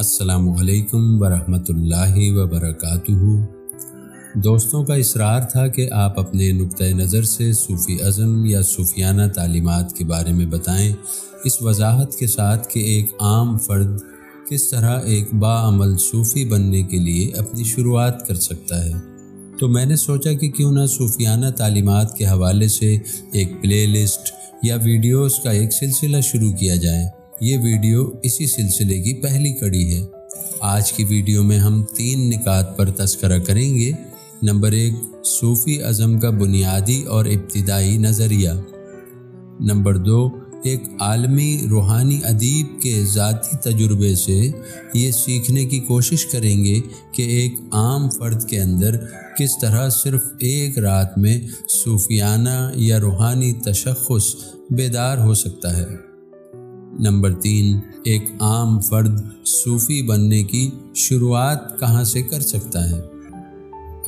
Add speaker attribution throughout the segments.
Speaker 1: असलकम वरहमतुल्लाहि वबरकातुहू दोस्तों का इसरार था कि आप अपने नुक़ नज़र से सूफ़ी अज़म या सूफियाना तालीमत के बारे में बताएँ। इस वजाहत के साथ कि एक आम फ़र्द किस तरह एक बामल सूफ़ी बनने के लिए अपनी शुरुआत कर सकता है। तो मैंने सोचा कि क्यों ना सूफियाना तालीमत के हवाले से एक प्ले लिस्ट या वीडियोज़ का एक सिलसिला शुरू किया जाए। ये वीडियो इसी सिलसिले की पहली कड़ी है। आज की वीडियो में हम तीन निकात पर तस्करा करेंगे। नंबर एक, सूफ़ी अज़म का बुनियादी और इब्तदाई नज़रिया। नंबर दो, एक आलमी रूहानी अदीब के ज़ाती तजुर्बे से ये सीखने की कोशिश करेंगे कि एक आम फ़र्द के अंदर किस तरह सिर्फ़ एक रात में सूफियाना या रूहानी तशखस बेदार हो सकता है। नंबर तीन एक आम फर्द सूफ़ी बनने की शुरुआत कहाँ से कर सकता है?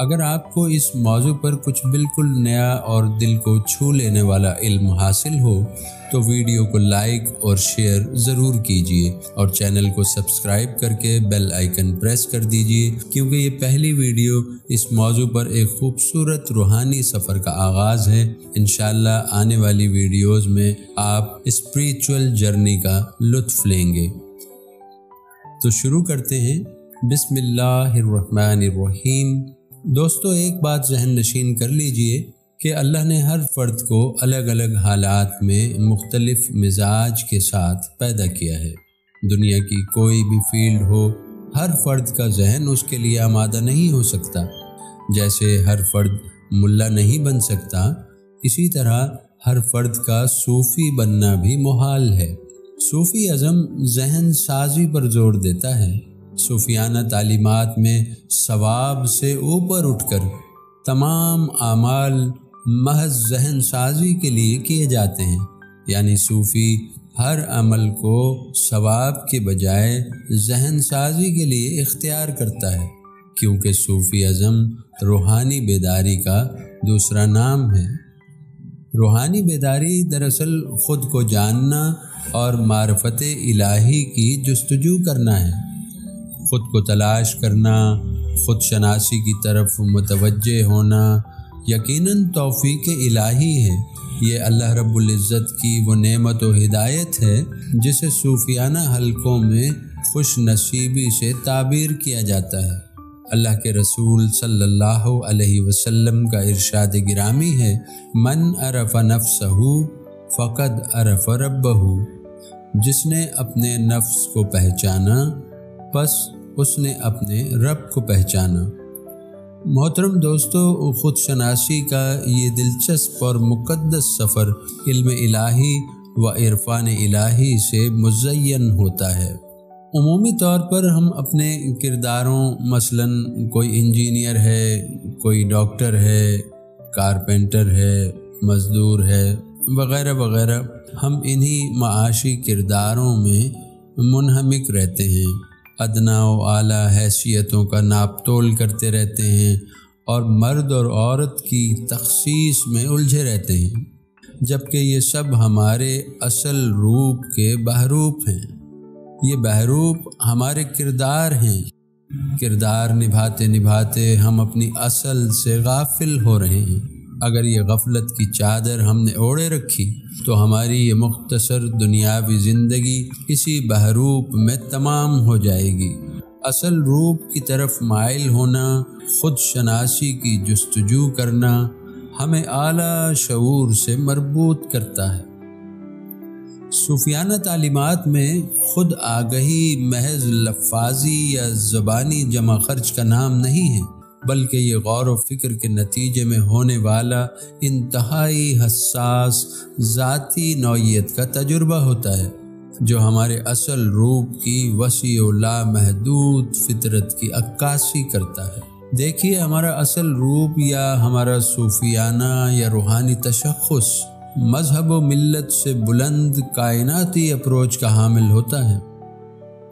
Speaker 1: अगर आपको इस मौजू पर कुछ बिल्कुल नया और दिल को छू लेने वाला इल्म हासिल हो तो वीडियो को लाइक और शेयर ज़रूर कीजिए और चैनल को सब्सक्राइब करके बेल आइकन प्रेस कर दीजिए, क्योंकि ये पहली वीडियो इस मौजू पर एक खूबसूरत रूहानी सफ़र का आगाज़ है। इन आने वाली वीडियोज़ में आप स्पिरिचुअल जर्नी का लुत्फ़ लेंगे। तो शुरू करते हैं। बिस्मिल्लाहिर्रहमानिर्रहीम। दोस्तों, एक बात जहन नशीन कर लीजिए कि अल्लाह ने हर फ़र्द को अलग अलग हालात में मुख्तलिफ़ मिजाज के साथ पैदा किया है। दुनिया की कोई भी फ़ील्ड हो, हर फ़र्द का जहन उसके लिए आमादा नहीं हो सकता। जैसे हर फ़र्द मुल्ला नहीं बन सकता, इसी तरह हर फ़र्द का सूफ़ी बनना भी मुहाल है। सूफ़ी अज़म जहन साजी पर ज़ोर देता है। सूफियाना तालीमत में सवाब से ऊपर उठकर तमाम आमाल महज जहन साजी के लिए किए जाते हैं। यानी सूफ़ी हर अमल को सवाब के बजाय जहन साजी के लिए इख्तियार करता है, क्योंकि सूफ़ी अज़म रूहानी बेदारी का दूसरा नाम है। रूहानी बेदारी दरअसल ख़ुद को जानना और मारफत इलाही की जस्तजू करना है। ख़ुद को तलाश करना, ख़ुद शनासी की तरफ़ मुतवज होना, यकीनन तौफ़ीक इलाही है। ये अल्लाह रब्ज़त की वो नेमत व हिदायत है, जिसे सूफियाना हलकों में खुश नसीबी से ताबीर किया जाता है। अल्लाह के रसूल सल्लल्लाहु अलैहि वसल्लम का इरशाद गिरामी है, मन अरफ नफ्सहू, फ़कद अरफ रब्बहू। जिसने अपने नफ्स को पहचाना, बस उसने अपने रब को पहचाना। मोहतरम दोस्तों ख़ुद शनासी का ये दिलचस्प और मुक़दस सफ़र इल्म इलाही व इरफान इलाही से मुज़यन होता है। उमूमी तौर पर हम अपने किरदारों, मसलन कोई इंजीनियर है, कोई डॉक्टर है, कारपेंटर है, मज़दूर है, वग़ैरह वग़ैरह, हम इन्हीं माशी किरदारों में मुनहमिक रहते हैं। अदना व आला, हैसियतों का नाप तोल करते रहते हैं और मर्द और औरत की तखसीस में उलझे रहते हैं, जबकि ये सब हमारे असल रूप के बहरूप हैं। ये बहरूप हमारे किरदार हैं। किरदार निभाते निभाते हम अपनी असल से गाफिल हो रहे हैं। अगर ये गफलत की चादर हमने ओढ़े रखी तो हमारी ये मुख्तसर दुनियावी ज़िंदगी इसी बहरूप में तमाम हो जाएगी। असल रूप की तरफ़ माइल होना, खुद शनासी की जस्तजू करना हमें आला शूर से मरबूत करता है। सूफियाना तालीमत में खुद आगही महज लफाजी या ज़बानी जमा खर्च का नाम नहीं है। बल्कि ये गौर व फ़िक्र के नतीजे में होने वाला इंतहाई हसास, ज़ाती नौीयत का तजुर्बा होता है, जो हमारे असल रूप की वसी लामहदूद फितरत की अक्कासी करता है। देखिए, हमारा असल रूप या हमारा सूफियाना या रूहानी तशखस मज़हब व मिलत से बुलंद कायनाती अप्रोच का हामिल होता है।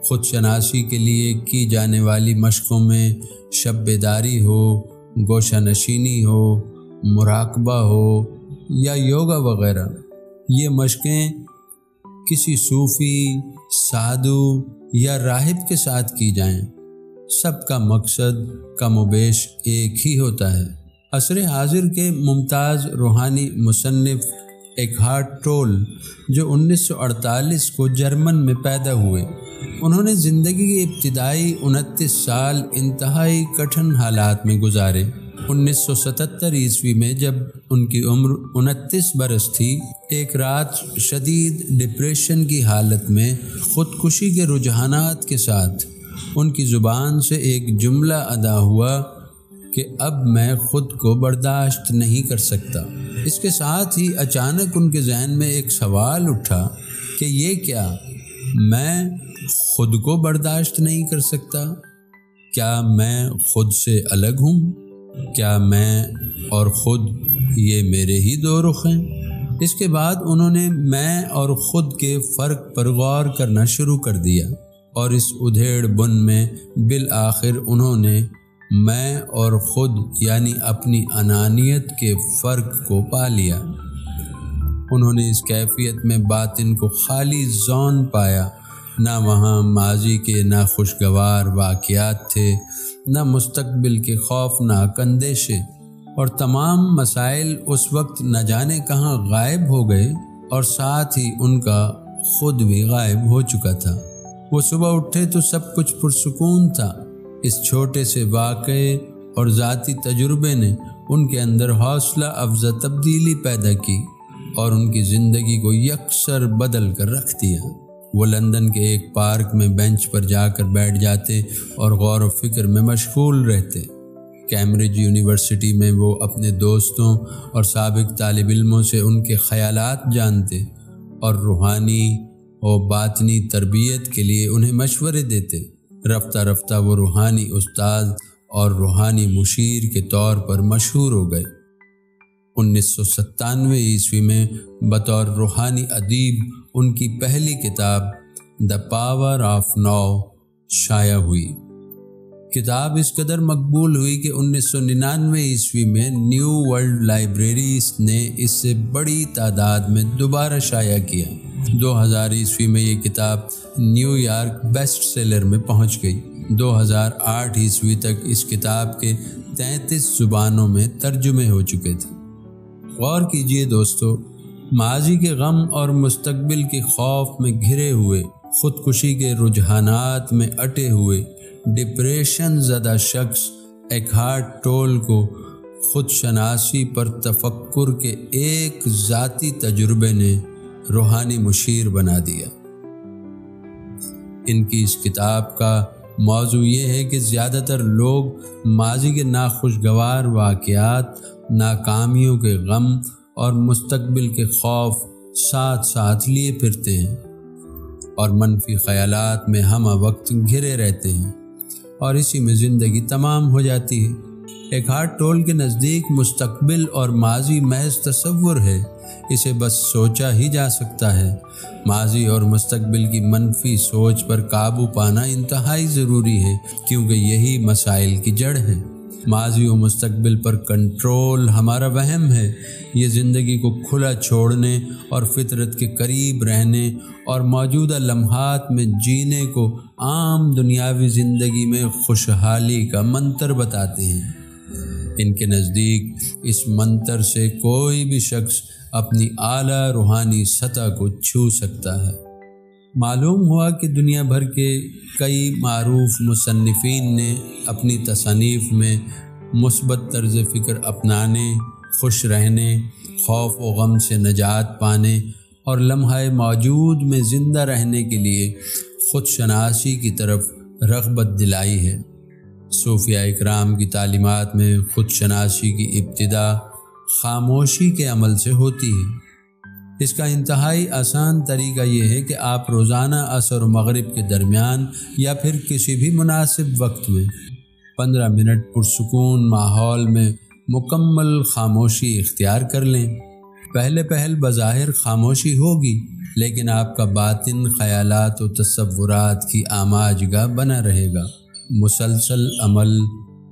Speaker 1: खुद शनासी के लिए की जाने वाली मशक़ों में शब बेदारी हो गोशा नशीनी हो मुराकबा हो या योगा वगैरह। ये मशक़ें किसी सूफ़ी साधु या राहिब के साथ की जाएँ, सबका मकसद कमोबेश एक ही होता है। असर हाजिर के मुमताज़ रूहानी मुसनफ़ एक हार्ट टोल जो 1948 को जर्मन में पैदा हुए उन्होंने ज़िंदगी के इब्तदाई उनतीस साल इंतहाई कठिन हालात में गुजारे। 1977 ईस्वी में जब उनकी उम्र उनतीस बरस थी, एक रात शदीद डिप्रेशन की हालत में ख़ुदकुशी के रुझानात के साथ उनकी ज़ुबान से एक जुमला अदा हुआ कि अब मैं खुद को बर्दाश्त नहीं कर सकता। इसके साथ ही अचानक उनके जहन में एक सवाल उठा कि ये क्या? मैं खुद को बर्दाश्त नहीं कर सकता? क्या मैं खुद से अलग हूँ? क्या मैं और ख़ुद ये मेरे ही दो रुख हैं? इसके बाद उन्होंने मैं और ख़ुद के फ़र्क पर गौर करना शुरू कर दिया और इस उधेड़ बुन में बिल आखिर उन्होंने मैं और ख़ुद यानी अपनी अनानियत के फ़र्क को पा लिया। उन्होंने इस कैफियत में बातिन को खाली जौन पाया ना वहाँ माजी के ना खुशगवार वाक़ात थे, ना मुस्तकबिल के खौफनाक अंदेशे और तमाम मसाइल उस वक्त न जाने कहाँ गायब हो गए, और साथ ही उनका खुद भी गायब हो चुका था। वो सुबह उठे तो सब कुछ पुरसकून था। इस छोटे से वाक़े और ज़ाती तजुर्बे ने उनके अंदर हौसला, अफजा, तब्दीली पैदा की और उनकी ज़िंदगी को यकसर बदल कर रख दिया। वो लंदन के एक पार्क में बेंच पर जाकर बैठ जाते और गौर फ़िक्र में मशगूल रहते। कैम्ब्रिज यूनिवर्सिटी में वो अपने दोस्तों और सबक तालब इल्मों से उनके ख़यालात जानते और रूहानी और बातनी तरबियत के लिए उन्हें मशवरे देते। रफ्ता रफ्ता वो रूहानी उस्ताद और रूहानी मुशीर के तौर पर मशहूर हो गए। उन्नीस सौ सत्तानवे ईस्वी में बतौर रूहानी अदीब उनकी पहली किताब द पावर ऑफ़ नौ शाया हुई। किताब इस कदर मकबूल हुई कि उन्नीस सौ निन्यानवे ईस्वी में न्यू वर्ल्ड लाइब्रेरीज ने इससे बड़ी तादाद में दोबारा शाया किया। 2000 ईस्वी में ये किताब न्यूयॉर्क बेस्ट सेलर में पहुँच गई। 2008 ईस्वी तक इस किताब के 33 जुबानों में तर्जुमे हो चुके थे। गौर कीजिए दोस्तों माजी के गम और मुस्तबिल के खौफ में घिरे हुए, खुदकुशी के रुझानात में अटे हुए डिप्रेशन ज़दा शख्स, एक हार्ट टोल को खुद शनासी पर तफक्र के एक ज़ाती तजुर्बे ने रूहानी मुशीर बना दिया। इनकी इस किताब का मौजू ये है कि ज़्यादातर लोग माजी के नाखुशगवार वाक़ात नाकामियों के गम और मुस्तकबिल के खौफ साथ साथ लिए फिरते हैं। और मनफी ख्याल में हम वक्त घिरे रहते हैं। और इसी में ज़िंदगी तमाम हो जाती है। एक हार्ट टोल के नज़दीक मुस्तकबिल और माजी महज तस्वुर है। इसे बस सोचा ही जा सकता है। माजी और मुस्तकबिल की मनफी सोच पर काबू पाना इंतहाई ज़रूरी है, क्योंकि यही मसाइल की जड़ है। माजी व मुस्तबिल पर कंट्रोल हमारा वहम है। ये ज़िंदगी को खुला छोड़ने और फितरत के करीब रहने और मौजूदा लम्हात में जीने को आम दुनियावी ज़िंदगी में खुशहाली का मंत्र बताते हैं। इनके नज़दीक इस मंत्र से कोई भी शख्स अपनी आला रूहानी सतह को छू सकता है। मालूम हुआ कि दुनिया भर के कई मरूफ मुसनफ़िन ने अपनी तसानीफ में मुस्बत तर्ज फ़िक्र अपनाने, खुश रहने, खौफ व गम से नजात पाने और लम्हा मौजूद में ज़िंदा रहने के लिए ख़ुद शनासी की तरफ़ रगबत दिलाई है। सूफिया इकराम की तालीमत में ख़ुद शनासी की इब्तदा खामोशी के अमल से होती है। इसका इंतहाई आसान तरीका यह है कि आप रोज़ाना असर मगरब के दरमियान या फिर किसी भी मुनासिब वक्त में पंद्रह मिनट पुरसकून माहौल में मुकम्मल खामोशी इख्तियार कर लें। पहले पहल बज़ाहिर खामोशी होगी, लेकिन आपका बातिन ख्यालात व तस्वुरात की आमाजगा बना रहेगा। मुसलसल अमल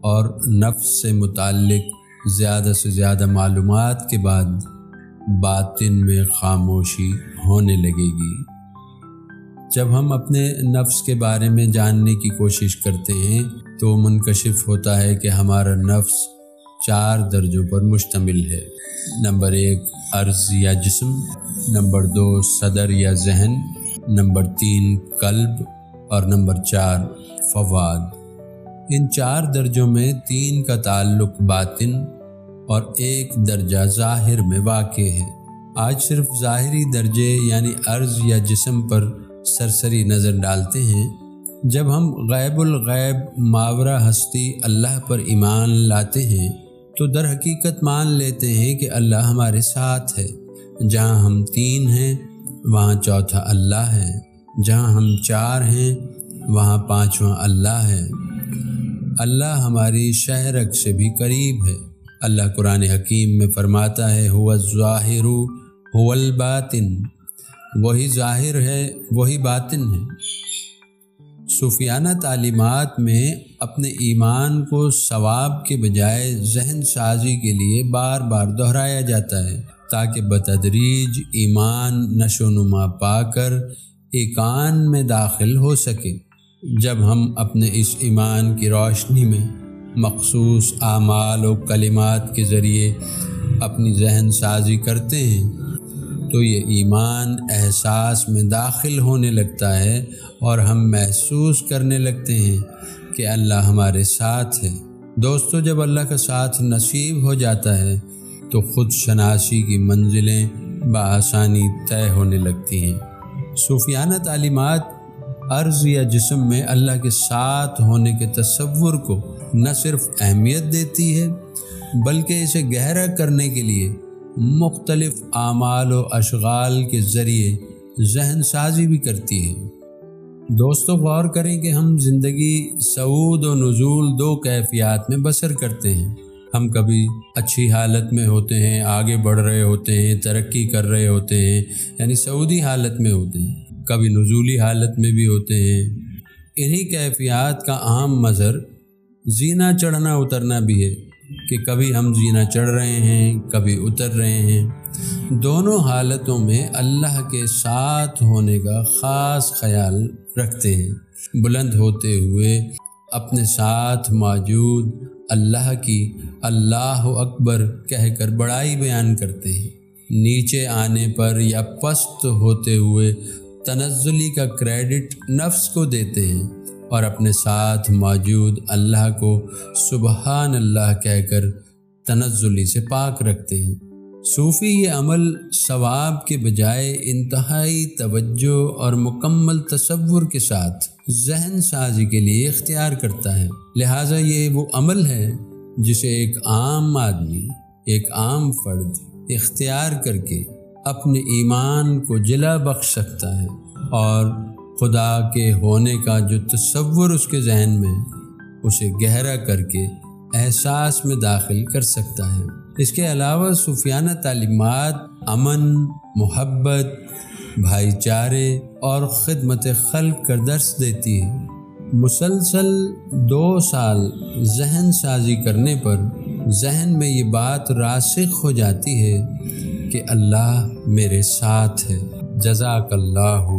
Speaker 1: और नफ्स से मुतक़ ज़्यादा से ज़्यादा मालूम के बाद बातिन में खामोशी होने लगेगी। जब हम अपने नफ्स के बारे में जानने की कोशिश करते हैं तो मुनकशिफ होता है कि हमारा नफ्स चार दर्जों पर मुश्तमिल है। नंबर एक, अर्ज़ या जिस्म। नंबर दो, सदर या जहन। नंबर तीन, कल्ब। और नंबर चार, फवाद। इन चार दर्जों में तीन का ताल्लुक बातिन और एक दर्जा ज़ाहिर में वाक़ है। आज सिर्फ़ ज़ाहरी दर्जे यानी अर्ज़ या जिसम पर सरसरी नज़र डालते हैं। जब हम गैबुल गैब, मावरा हस्ती अल्लाह पर ईमान लाते हैं तो दर हकीकत मान लेते हैं कि अल्लाह हमारे साथ है। जहाँ हम तीन हैं, वहाँ चौथा अल्लाह है। जहाँ हम चार हैं, वहाँ पांचवा अल्लाह है। अल्लाह हमारी शहरक से भी करीब है। अल्लाह कुरान हकीम में फरमाता है, हुआ ज़ाहिर, हुवल बातिन। वही ज़ाहिर है, वही बातिन है। सूफियाना तालीमात में अपने ईमान को सवाब के बजाय जहन साजी के लिए बार बार दोहराया जाता है, ताकि बतदरीज ईमान नशो नुमा पाकर एकान में दाखिल हो सके। जब हम अपने इस ईमान की रोशनी में मखसूस आमाल और कलिमात के ज़रिए अपनी जहन साजी करते हैं तो ये ईमान, एहसास में दाखिल होने लगता है और हम महसूस करने लगते हैं कि अल्लाह हमारे साथ है। दोस्तों, जब अल्लाह का साथ नसीब हो जाता है तो ख़ुद शनासी की मंजिलें बसानी तय होने लगती हैं। सूफियाना तालीमत अर्ज़ या जिसम में अल्लाह के साथ होने के तस्वुर को न सिर्फ़ अहमियत देती है, बल्कि इसे गहरा करने के लिए मुख्तलिफ़ आमाल व अशगाल के ज़रिए जहन साजी भी करती है। दोस्तों, गौर करें कि हम ज़िंदगी सऊद और नज़ूल दो कैफियात में बसर करते हैं। हम कभी अच्छी हालत में होते हैं, आगे बढ़ रहे होते हैं, तरक्की कर रहे होते हैं, यानी सऊदी हालत में होते हैं। कभी नजूली हालत में भी होते हैं। इन्हीं कैफियात का आम मज़र जीना चढ़ना उतरना भी है कि कभी हम जीना चढ़ रहे हैं, कभी उतर रहे हैं। दोनों हालतों में अल्लाह के साथ होने का ख़ास ख्याल रखते हैं। बुलंद होते हुए अपने साथ मौजूद अल्लाह की अल्लाह अकबर कहकर बड़ाई बयान करते हैं। नीचे आने पर या पस्त होते हुए तनज़ली का क्रेडिट नफ्स को देते हैं। और अपने साथ मौजूद अल्लाह को सुबहान अल्लाह कहकर तनज़ुली से पाक रखते हैं। सूफ़ी ये अमल सवाब के बजाय इंतहाई तवज्जो और मुकम्मल तसव्वुर के साथ जहन साजी के लिए इख्तियार करता है। लिहाजा ये वो अमल है जिसे एक आम आदमी, एक आम फर्द इख्तियार करके अपने ईमान को जिला बख्श सकता है और खुदा के होने का जो तस्वुर उसके जहन में, उसे गहरा करके एहसास में दाखिल कर सकता है। इसके अलावा सूफियाना तालीमत, अमन, मोहब्बत, भाईचारे और ख़दमत खल कर दर्स देती है। मुसलसल दो साल जहन साजी करने पर जहन में ये बात रासिक हो जाती है कि अल्लाह मेरे साथ है। जजाकल्लाहु